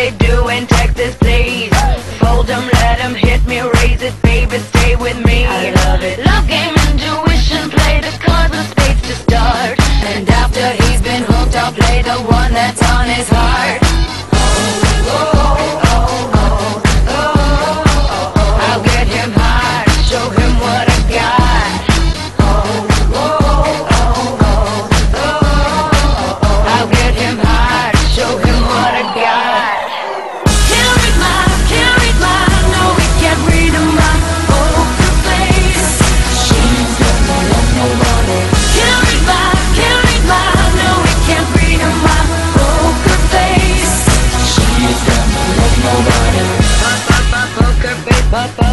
they do in Texas, please. Fold them, let them hit me, raise it, baby, stay with me. I love it. Love game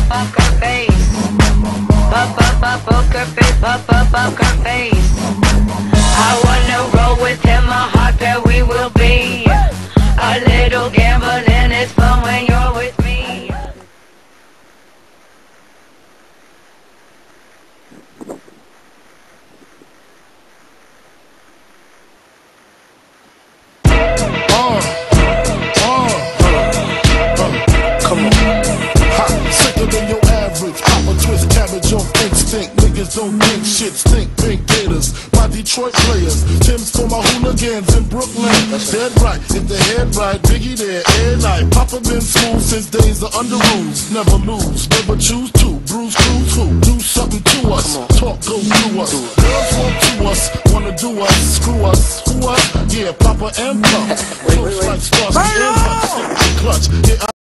poker face. Poker face, poker face. I wanna roll with him, A hope that we will be. A little gambling is fun when you're with me. Niggas don't think shit stink. Pink gators, my Detroit players. Tim's for my hooligans in Brooklyn. Dead right, if the head right, Biggie there, air night. Papa been smooth since days of under rules. Never lose, never choose to. Bruise, cruise, who? Do something to us. Talk, go through us. Girls want to us, wanna do us, screw us. Who us? Yeah, Papa and Pump. Close like Hutch. Clutch, yeah,